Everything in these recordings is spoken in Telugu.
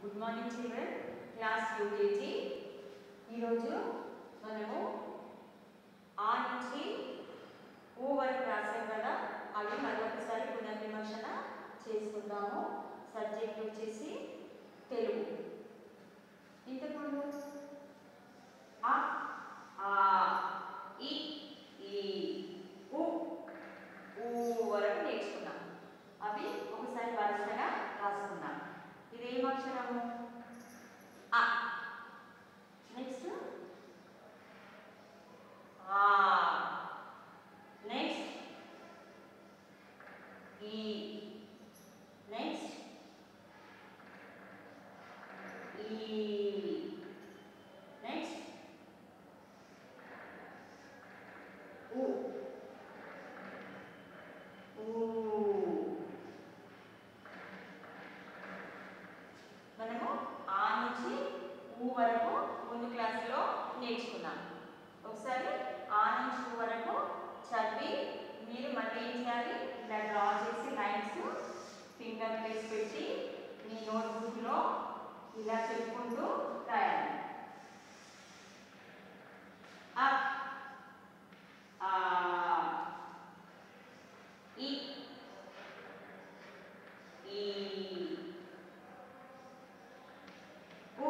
Good morning children class UKG ఈరోజు మనము ఆ నుంచి ఊ వరకు రాసాం కదా అవి మరొకసారి పునర్విమర్శన చేసుకుందాము. సబ్జెక్ట్ వచ్చేసి తెలుగు. ఇంతకుముందు ఆ ఆ ఈ ఈ ఉ ఊ వరకు నేర్చుకున్నాం అవి ఒకసారి వరుసగా రాసుకున్నాం ఇది ఏం అక్షరము ఆ నెక్స్ట్ ఆ నెక్స్ట్ ఈ నెక్స్ట్ ఈ నెక్స్ట్ ఊ మనము ఆ నుంచి ఊ వరకు ముందు క్లాసులో నేర్చుకున్నాం. ఒకసారి ఆ నుంచి ఊ వరకు చదివి మీరు మళ్ళీ ఏం చేయాలి? ఇలా డ్రా ఫింగర్ ప్లేస్ పెట్టి మీ నోట్బుక్లో ఇలా చెప్పుకుంటూ రాయాలి అ ఆ ఇ ఈ ఉ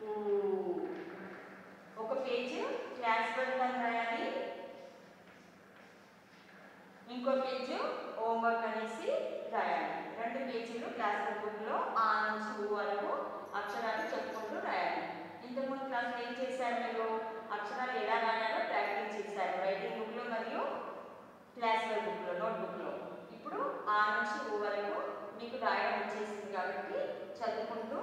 ఊ ఒక పేజ్ క్లాస్ వర్క్ రాయాలి ఇంకో పేజ్ హోంవర్క్ అనేసి రాయాలి. రెండు పేజీలు క్లాస్ బుక్లో ఆ నుంచి ఊ వరకు అక్షరాలు చెప్పుకుంటూ రాయాలి. ఇంతకుముందు క్లాస్లో ఏం చేశారు మీరు? అక్షరాలు ఎలా రాయాలో ప్రాక్టీస్ చేశారు. రైటింగ్ బుక్లో మరియు క్లాస్ బుక్లో నోట్బుక్లో ఇప్పుడు ఆ నుంచి ఊ వరకు మీకు రాయడం వచ్చేసింది కాబట్టి చదువుకుంటూ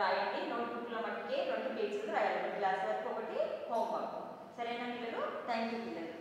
రాయండి. నోట్ బుక్లో మట్టుకే రెండు పేజీలు రాయాలి. క్లాస్ వరకు ఒకటి హోంవర్క్. సరేనా పిల్లలు? థ్యాంక్ యూ పిల్లలు.